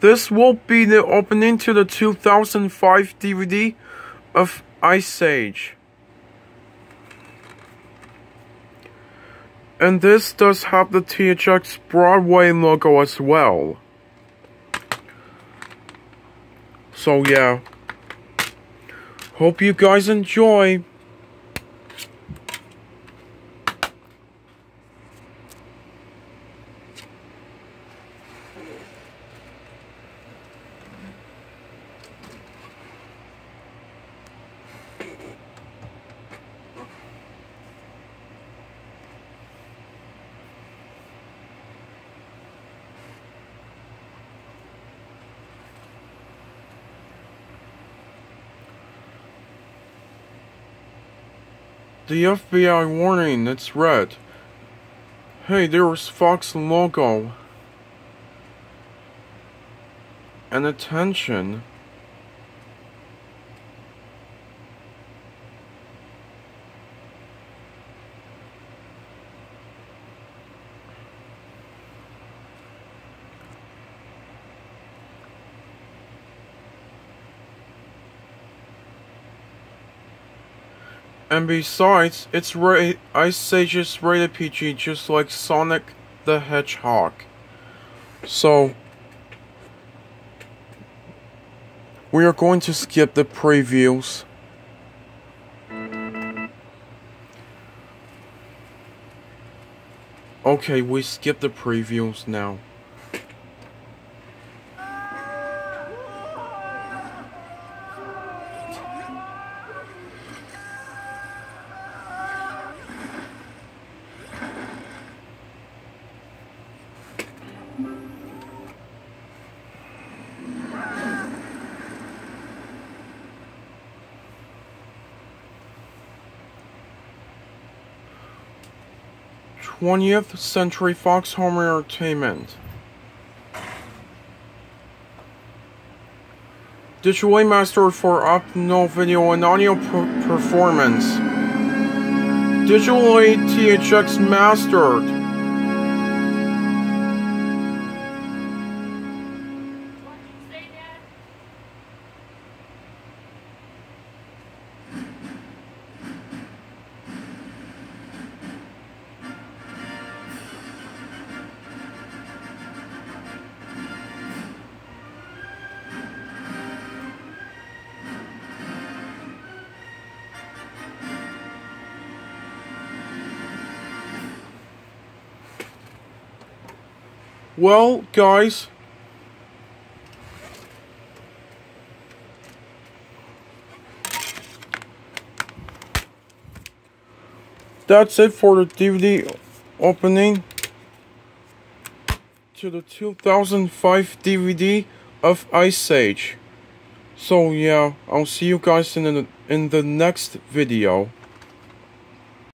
This will be the opening to the 2005 DVD of Ice Age. And this does have the THX Broadway logo as well. So yeah. Hope you guys enjoy. The FBI warning, it's red. Hey, there's Fox logo. And attention. And besides, it's ra Ice Age is rated PG just like Sonic the Hedgehog. So, we are going to skip the previews. Okay, we skip the previews now. 20th Century Fox Home Entertainment. Digitally mastered for optimal video and audio performance. Digitally THX mastered. Well, guys. That's it for the DVD opening to the 2005 DVD of Ice Age. So yeah, I'll see you guys in the, in the next video.